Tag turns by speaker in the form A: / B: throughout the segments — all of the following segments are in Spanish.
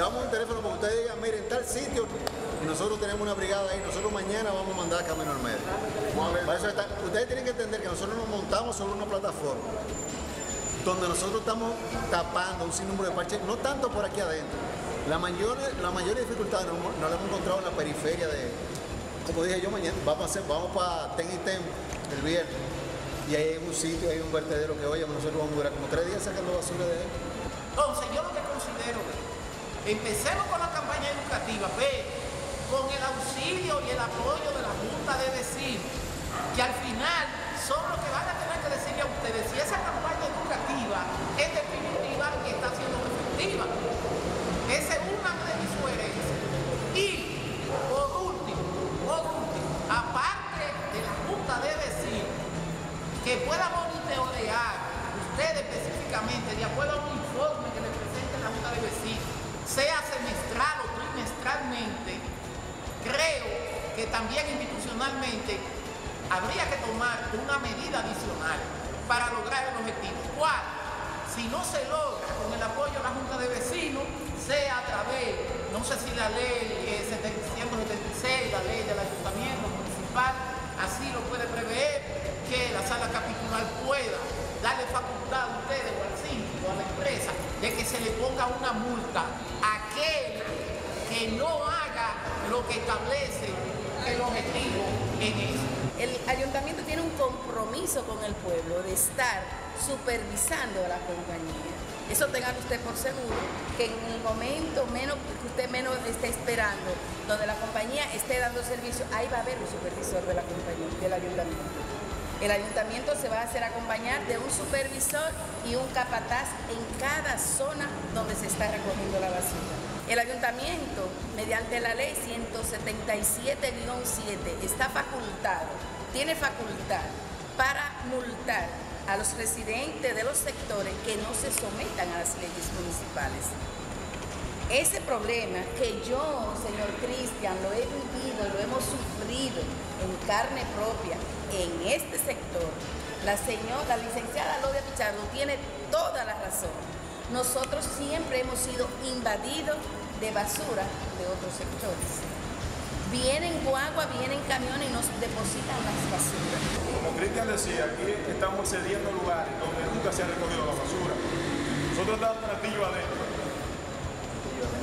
A: le damos un teléfono para que ustedes digan, miren, tal sitio, nosotros tenemos una brigada ahí, nosotros mañana vamos a mandar Camino al Medio. Para eso ustedes tienen que entender que nosotros nos montamos sobre una plataforma donde nosotros estamos tapando un sinnúmero de parches, no tanto por aquí adentro. La mayor, la mayor dificultad nos, nos la hemos encontrado en la periferia de, como dije yo, mañana vamos a hacer, vamos para Ten y Ten el viernes. Y ahí hay un sitio, hay un vertedero que, oye, nosotros vamos a durar como tres días sacando basura de él.
B: Entonces, yo lo que considero empecemos con la campaña educativa, pero con el auxilio y el apoyo de la Junta de Vecinos, que al final son los que van a tener que decirle a ustedes si esa campaña educativa es definitiva y está siendo efectiva. Esa es una de mis sugerencias. Y, por último, por último, aparte de la Junta de Vecinos, que pueda monitorear usted específicamente, de acuerdo a un informe que le presente la Junta de Vecinos, sea semestral o trimestralmente, creo que también institucionalmente habría que tomar una medida adicional para lograr el objetivo. ¿Cuál? Si no se logra con el apoyo de la Junta de Vecinos, sea a través, no sé si la ley eh, 776, la ley del ayuntamiento municipal, así lo puede prever, que la sala capitular pueda darle facultad a ustedes o al síndico, a la empresa, de que se le ponga una multa aquel que no haga lo que establece el objetivo en eso.
C: El ayuntamiento tiene un compromiso con el pueblo de estar supervisando a la compañía. Eso tengan usted por seguro, que en el momento menos que usted menos esté esperando, donde la compañía esté dando servicio, ahí va a haber un supervisor de la compañía, del ayuntamiento. El ayuntamiento se va a hacer acompañar de un supervisor y un capataz en cada zona donde se está recogiendo la basura. El ayuntamiento, mediante la ley 177-7, está facultado, tiene facultad para multar a los residentes de los sectores que no se sometan a las leyes municipales. Ese problema que yo, señor Cristian, lo he vivido, lo hemos sufrido en carne propia en este sector, la señora, la licenciada Lodia Pichardo tiene toda la razón. Nosotros siempre hemos sido invadidos de basura de otros sectores. Vienen guagua, vienen camiones y nos depositan las basuras.
D: Como Cristian decía, aquí estamos cediendo lugares donde nunca se ha recogido la basura. Nosotros estamos en Castillo adentro, en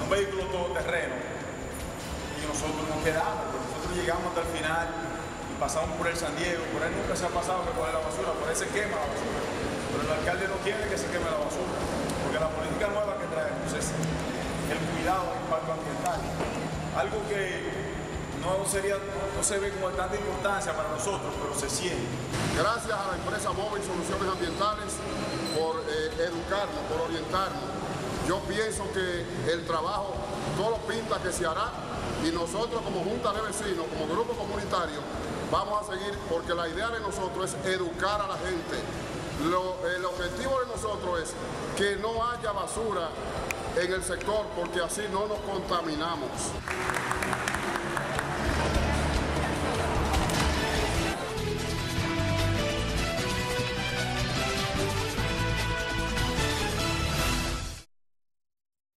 D: un vehículo todoterreno, y nosotros nos quedamos, porque nosotros llegamos hasta el final y pasamos por el San Diego, por ahí nunca se ha pasado a recoger la basura, por ahí se quema la basura. Pero el alcalde no quiere que se queme la basura, porque la política nueva que traemos es el cuidado del impacto ambiental. Algo que no, sería, no se ve como de tanta importancia para nosotros, pero se siente.
E: Gracias a la empresa Móvil Soluciones Ambientales por eh, educarnos, por orientarnos. Yo pienso que el trabajo todo pinta que se hará y nosotros como Junta de Vecinos, como grupo comunitario, vamos a seguir porque la idea de nosotros es educar a la gente. Lo- el objetivo de nosotros es que no haya basura en el sector porque así no nos contaminamos.